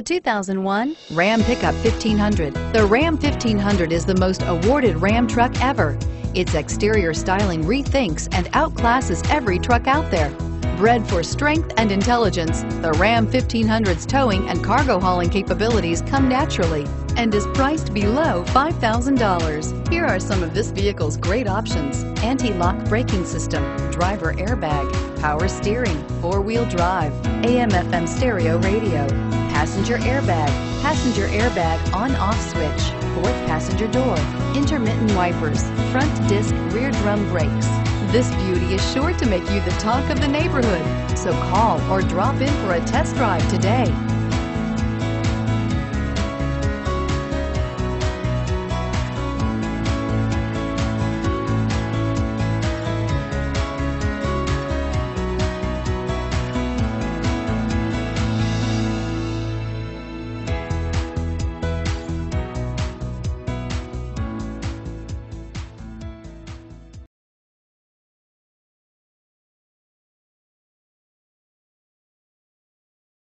The 2001 Ram Pickup 1500. The Ram 1500 is the most awarded Ram truck ever. Its exterior styling rethinks and outclasses every truck out there. Bred for strength and intelligence, the Ram 1500's towing and cargo hauling capabilities come naturally and is priced below $5,000. Here are some of this vehicle's great options. Anti-lock braking system, driver airbag, power steering, four-wheel drive, AM FM stereo radio, passenger airbag, passenger airbag on-off switch, fourth passenger door, intermittent wipers, front disc rear drum brakes. This beauty is sure to make you the talk of the neighborhood. So call or drop in for a test drive today.